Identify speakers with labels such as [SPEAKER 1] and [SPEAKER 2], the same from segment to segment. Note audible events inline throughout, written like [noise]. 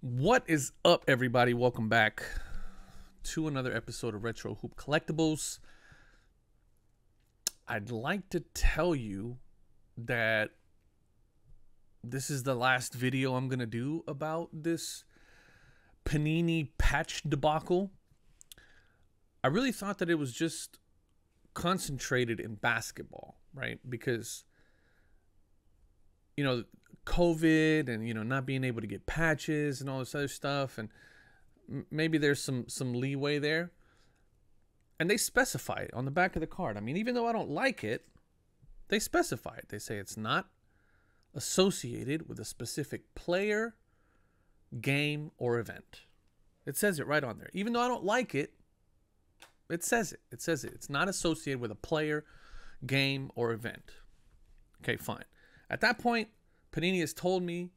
[SPEAKER 1] What is up, everybody? Welcome back to another episode of Retro Hoop Collectibles. I'd like to tell you that this is the last video I'm going to do about this Panini patch debacle. I really thought that it was just concentrated in basketball, right? Because, you know, COVID and, you know, not being able to get patches and all this other stuff. And maybe there's some, some leeway there. And they specify it on the back of the card. I mean, even though I don't like it, they specify it. They say it's not associated with a specific player, game, or event. It says it right on there. Even though I don't like it, it says it. It says it. It's not associated with a player, game, or event. Okay, fine. At that point, Panini has told me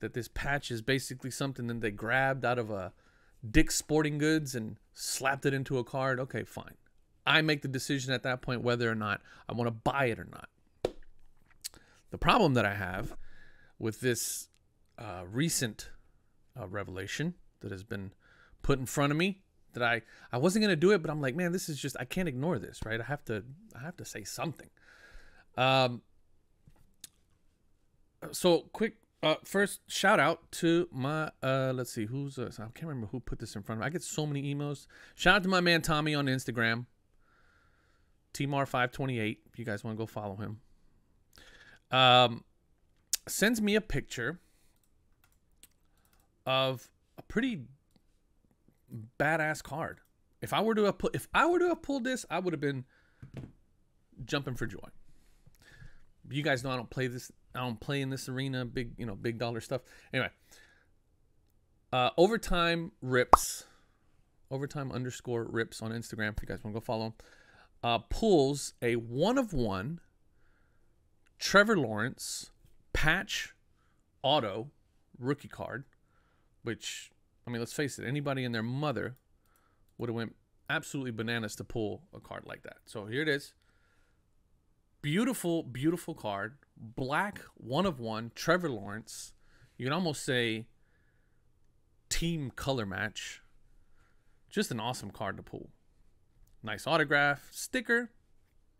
[SPEAKER 1] that this patch is basically something that they grabbed out of a Dick's Sporting Goods and slapped it into a card. Okay, fine. I make the decision at that point whether or not I want to buy it or not. The problem that I have with this uh, recent uh, revelation that has been put in front of me that I I wasn't gonna do it, but I'm like, man, this is just I can't ignore this, right? I have to I have to say something. Um. So quick. Uh, first, shout out to my uh, let's see who's uh, I can't remember who put this in front of me. I get so many emails. Shout out to my man Tommy on Instagram. Tmar528. If you guys want to go follow him. Um, sends me a picture of a pretty badass card. If I were to have put, if I were to have pulled this, I would have been jumping for joy. You guys know I don't play this. I don't play in this arena. Big, you know, big dollar stuff. Anyway, uh, overtime rips, overtime underscore rips on Instagram. If you guys want to go follow him, uh, pulls a one of one Trevor Lawrence patch auto rookie card, which I mean, let's face it, anybody and their mother would have went absolutely bananas to pull a card like that. So here it is. Beautiful, beautiful card. Black, one of one, Trevor Lawrence. You can almost say team color match. Just an awesome card to pull. Nice autograph, sticker.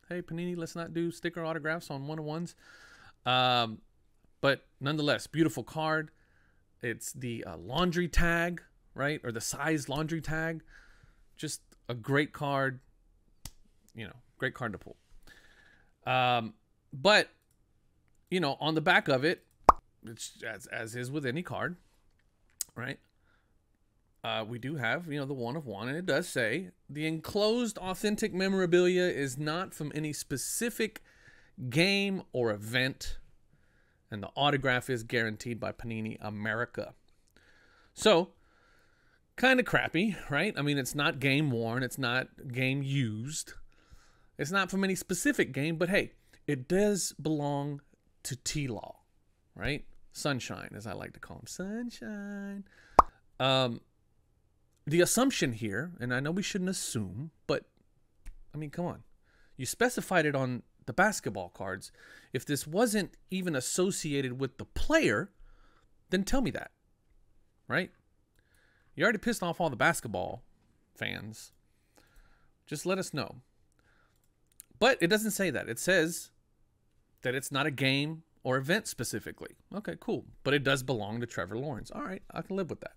[SPEAKER 1] Hey, Panini, let's not do sticker autographs on one of ones. Um, but nonetheless, beautiful card. It's the uh, laundry tag, right? Or the size laundry tag. Just a great card. You know, great card to pull. Um, but you know, on the back of it, it's as as is with any card, right? Uh, we do have, you know, the one of one, and it does say the enclosed authentic memorabilia is not from any specific game or event and the autograph is guaranteed by Panini America. So, kind of crappy, right? I mean, it's not game worn, it's not game used, it's not from any specific game, but hey, it does belong to T Law, right? Sunshine, as I like to call him, Sunshine. Um, the assumption here, and I know we shouldn't assume, but I mean, come on, you specified it on the basketball cards. If this wasn't even associated with the player, then tell me that. Right? You already pissed off all the basketball fans. Just let us know. But it doesn't say that. It says that it's not a game or event specifically. Okay, cool. But it does belong to Trevor Lawrence. All right, I can live with that.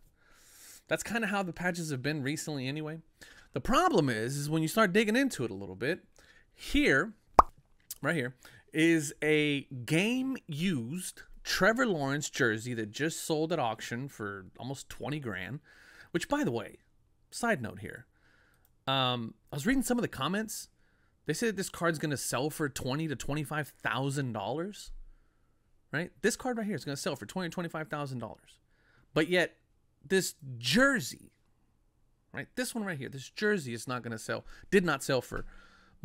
[SPEAKER 1] That's kind of how the patches have been recently anyway. The problem is is when you start digging into it a little bit, here right here is a game used Trevor Lawrence jersey that just sold at auction for almost 20 grand. Which, by the way, side note here, um, I was reading some of the comments. They said this card's going to sell for twenty to twenty five thousand dollars. Right, this card right here is going to sell for twenty to twenty five thousand dollars, but yet this jersey, right, this one right here, this jersey is not going to sell. Did not sell for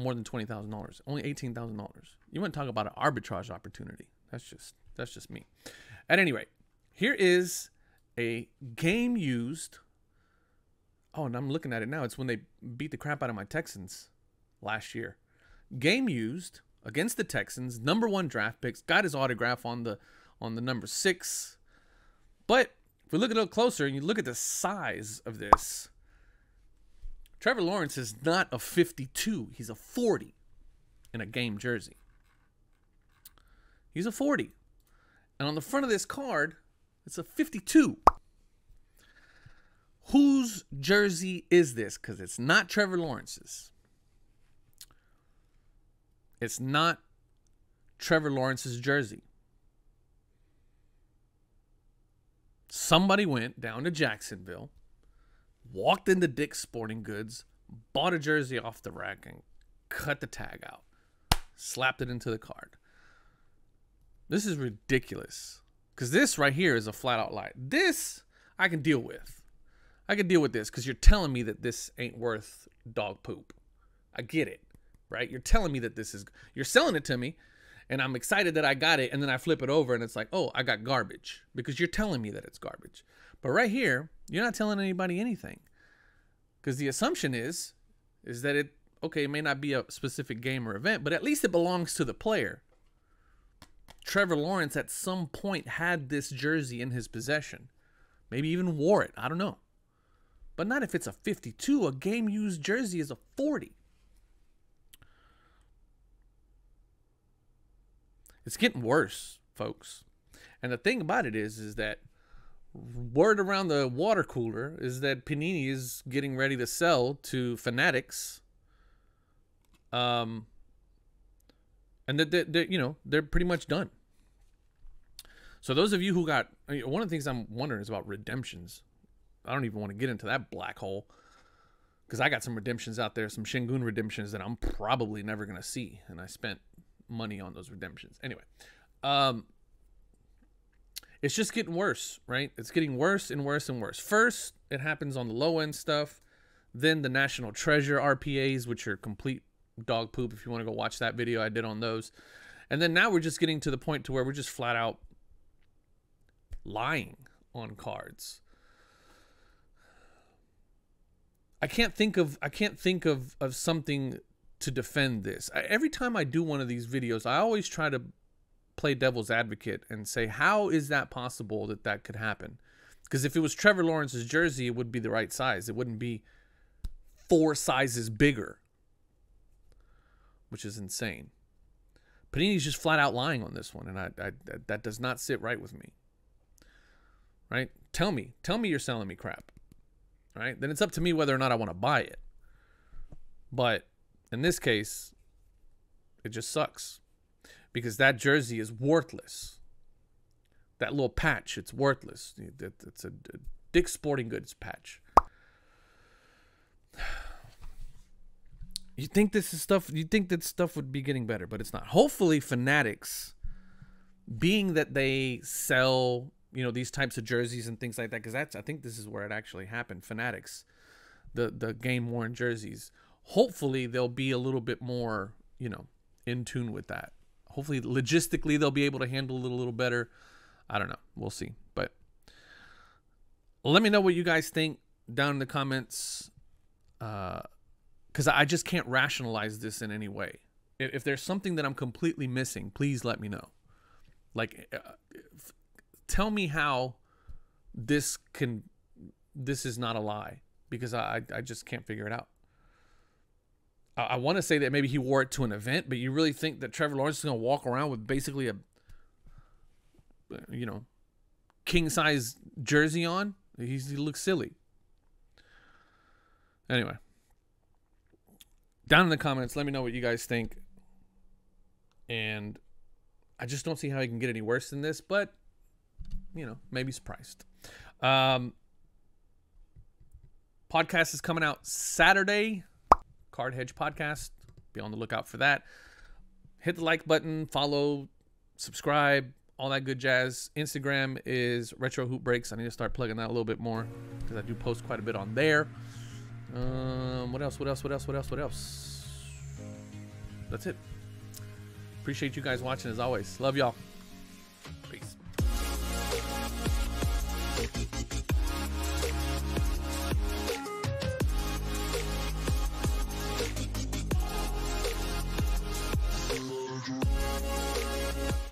[SPEAKER 1] more than twenty thousand dollars. Only eighteen thousand dollars. You want to talk about an arbitrage opportunity? That's just that's just me. At any rate, here is a game used. Oh, and I'm looking at it now. It's when they beat the crap out of my Texans last year. Game used against the Texans, number one draft picks, got his autograph on the on the number six. But if we look a little closer and you look at the size of this, Trevor Lawrence is not a 52, he's a 40 in a game jersey. He's a 40. And on the front of this card, it's a 52. Whose jersey is this? Because it's not Trevor Lawrence's. It's not Trevor Lawrence's jersey. Somebody went down to Jacksonville, walked into Dick's Sporting Goods, bought a jersey off the rack, and cut the tag out, slapped it into the card. This is ridiculous. Because this right here is a flat out lie. This I can deal with. I can deal with this because you're telling me that this ain't worth dog poop. I get it, right? You're telling me that this is, you're selling it to me and I'm excited that I got it. And then I flip it over and it's like, oh, I got garbage because you're telling me that it's garbage. But right here, you're not telling anybody anything because the assumption is, is that it, okay, it may not be a specific game or event, but at least it belongs to the player. Trevor Lawrence at some point had this jersey in his possession. Maybe even wore it. I don't know. But not if it's a 52. A game used jersey is a 40. It's getting worse, folks. And the thing about it is, is that word around the water cooler is that Panini is getting ready to sell to Fanatics. Um, and that they, they, you know they're pretty much done. So those of you who got I mean, one of the things I'm wondering is about redemptions. I don't even want to get into that black hole because I got some redemptions out there, some Shingun redemptions that I'm probably never gonna see, and I spent money on those redemptions. Anyway, um, it's just getting worse, right? It's getting worse and worse and worse. First, it happens on the low end stuff, then the National Treasure RPAs, which are complete dog poop. If you want to go watch that video I did on those, and then now we're just getting to the point to where we're just flat out lying on cards. I can't think of I can't think of of something to defend this. I, every time I do one of these videos, I always try to play devil's advocate and say how is that possible that that could happen? Because if it was Trevor Lawrence's jersey, it would be the right size. It wouldn't be four sizes bigger, which is insane. Panini's just flat out lying on this one, and I, I that does not sit right with me. Right? Tell me, tell me you're selling me crap right? Then it's up to me whether or not I want to buy it. But in this case, it just sucks because that jersey is worthless. That little patch, it's worthless. It's a Dick Sporting Goods patch. [sighs] You think this is stuff? You think that stuff would be getting better, but it's not. Hopefully, Fanatics, being that they sell you know these types of jerseys and things like that because that's I think this is where it actually happened. Fanatics, the the game worn jerseys. Hopefully they'll be a little bit more you know in tune with that. Hopefully logistically they'll be able to handle it a little better. I don't know. We'll see. But let me know what you guys think down in the comments. Because uh, I just can't rationalize this in any way. If, if, there's something that I'm completely missing, please let me know. Like, uh, tell me how this can this is not a lie because I I just can't figure it out. I, want to say that maybe he wore it to an event, but you really think that Trevor Lawrence is going to walk around with basically a you know king size jersey on? He's, he looks silly. Anyway, down in the comments, let me know what you guys think. And I just don't see how he can get any worse than this, but you know, maybe surprised. Um, podcast is coming out Saturday. Card Hedge Podcast. Be on the lookout for that. Hit the like button, follow, subscribe, all that good jazz. Instagram is Retro Hoop Breaks. I need to start plugging that a little bit more because I do post quite a bit on there. Um, what else? What else? What else? What else? What else? That's it. Appreciate you guys watching as always. Love y'all.